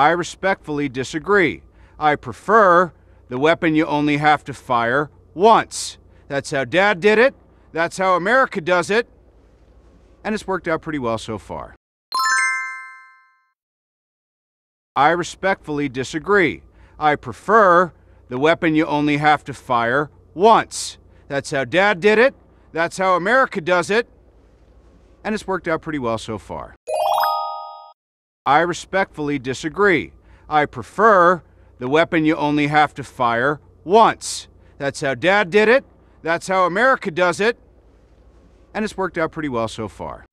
I respectfully disagree. I prefer the weapon you only have to fire once. That's how Dad did it. That's how America does it. And it's worked out pretty well so far. I respectfully disagree. I prefer the weapon you only have to fire once. That's how Dad did it. That's how America does it. And it's worked out pretty well so far. I respectfully disagree. I prefer the weapon you only have to fire once. That's how Dad did it. That's how America does it. And it's worked out pretty well so far.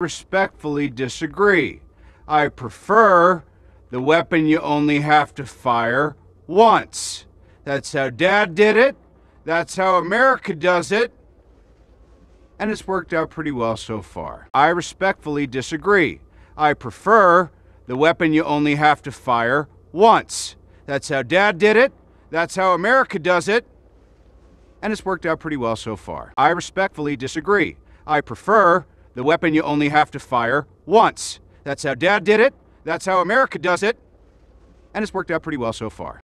Respectfully disagree. I prefer the weapon you only have to fire once. That's how Dad did it. That's how America does it. And it's worked out pretty well so far. I respectfully disagree. I prefer the weapon you only have to fire once. That's how Dad did it. That's how America does it. And it's worked out pretty well so far. I respectfully disagree. I prefer the weapon you only have to fire once. That's how Dad did it. That's how America does it. And it's worked out pretty well so far.